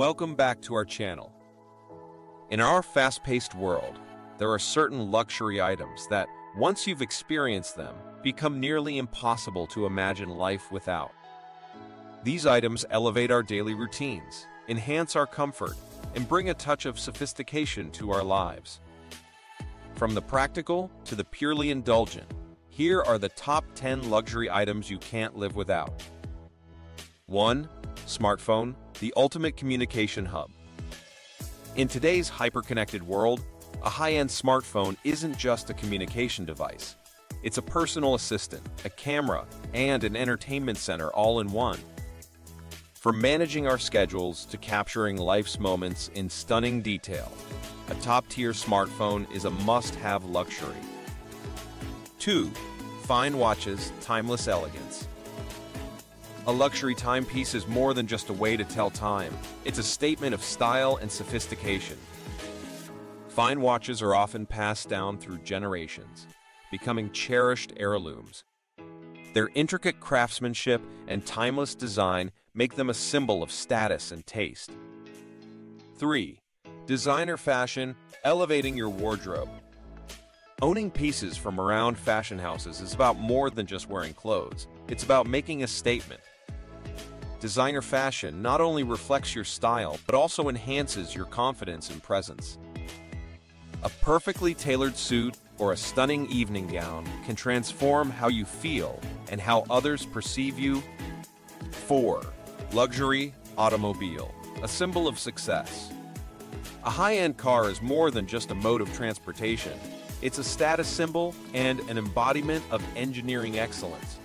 Welcome back to our channel. In our fast-paced world, there are certain luxury items that, once you've experienced them, become nearly impossible to imagine life without. These items elevate our daily routines, enhance our comfort, and bring a touch of sophistication to our lives. From the practical to the purely indulgent, here are the top 10 luxury items you can't live without. 1. Smartphone, the ultimate communication hub. In today's hyper-connected world, a high-end smartphone isn't just a communication device. It's a personal assistant, a camera, and an entertainment center all in one. From managing our schedules to capturing life's moments in stunning detail, a top-tier smartphone is a must-have luxury. 2. Fine watches, timeless elegance. A luxury timepiece is more than just a way to tell time. It's a statement of style and sophistication. Fine watches are often passed down through generations, becoming cherished heirlooms. Their intricate craftsmanship and timeless design make them a symbol of status and taste. 3. Designer fashion, elevating your wardrobe. Owning pieces from around fashion houses is about more than just wearing clothes. It's about making a statement. Designer fashion not only reflects your style, but also enhances your confidence and presence. A perfectly tailored suit or a stunning evening gown can transform how you feel and how others perceive you. 4. Luxury automobile, a symbol of success. A high-end car is more than just a mode of transportation. It's a status symbol and an embodiment of engineering excellence.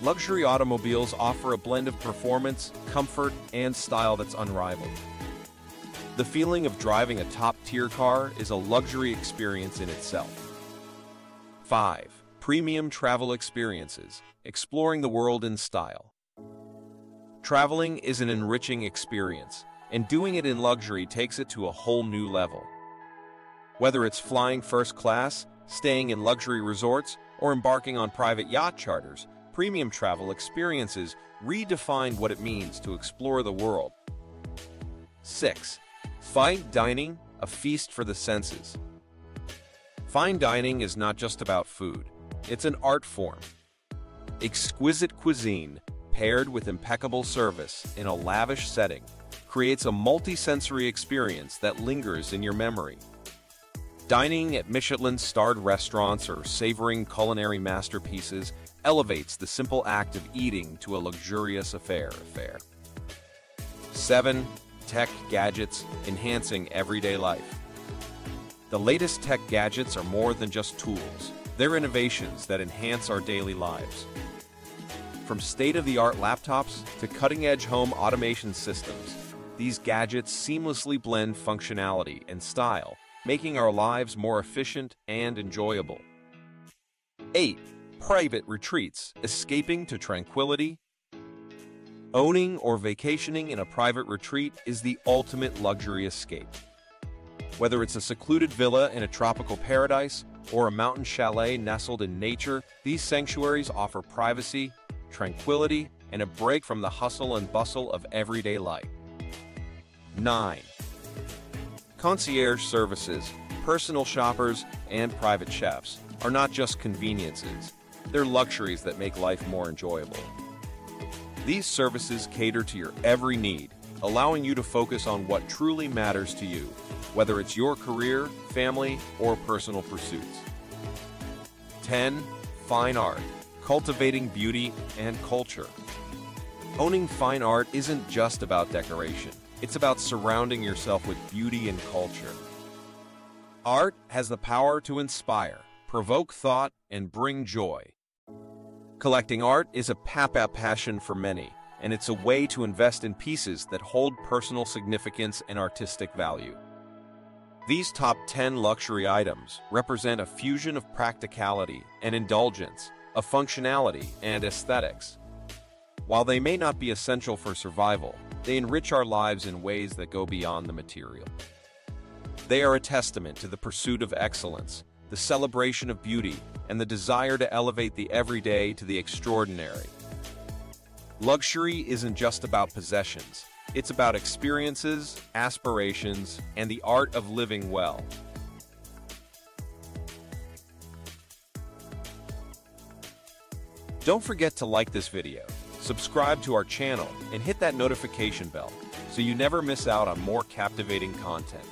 Luxury automobiles offer a blend of performance, comfort, and style that's unrivaled. The feeling of driving a top-tier car is a luxury experience in itself. 5. Premium travel experiences, exploring the world in style. Traveling is an enriching experience, and doing it in luxury takes it to a whole new level. Whether it's flying first class, staying in luxury resorts, or embarking on private yacht charters, premium travel experiences redefine what it means to explore the world. 6. Fine dining, a feast for the senses. Fine dining is not just about food, it's an art form. Exquisite cuisine, paired with impeccable service in a lavish setting, creates a multi-sensory experience that lingers in your memory. Dining at Michelin-starred restaurants or savoring culinary masterpieces elevates the simple act of eating to a luxurious affair. affair. 7. Tech gadgets enhancing everyday life. The latest tech gadgets are more than just tools. They're innovations that enhance our daily lives. From state-of-the-art laptops to cutting-edge home automation systems, these gadgets seamlessly blend functionality and style, making our lives more efficient and enjoyable. 8. Private retreats, escaping to tranquility. Owning or vacationing in a private retreat is the ultimate luxury escape. Whether it's a secluded villa in a tropical paradise or a mountain chalet nestled in nature, these sanctuaries offer privacy, tranquility, and a break from the hustle and bustle of everyday life. 9. Concierge services, personal shoppers, and private chefs are not just conveniences, they're luxuries that make life more enjoyable. These services cater to your every need, allowing you to focus on what truly matters to you, whether it's your career, family, or personal pursuits. 10. Fine art, cultivating beauty and culture. Owning fine art isn't just about decoration. It's about surrounding yourself with beauty and culture. Art has the power to inspire, provoke thought, and bring joy. Collecting art is a papa passion for many, and it's a way to invest in pieces that hold personal significance and artistic value. These top 10 luxury items represent a fusion of practicality and indulgence, of functionality and aesthetics. While they may not be essential for survival, they enrich our lives in ways that go beyond the material. They are a testament to the pursuit of excellence, the celebration of beauty, and the desire to elevate the everyday to the extraordinary. Luxury isn't just about possessions, It's about experiences, aspirations, and the art of living well. Don't forget to like this video, subscribe to our channel, and hit that notification bell so you never miss out on more captivating content.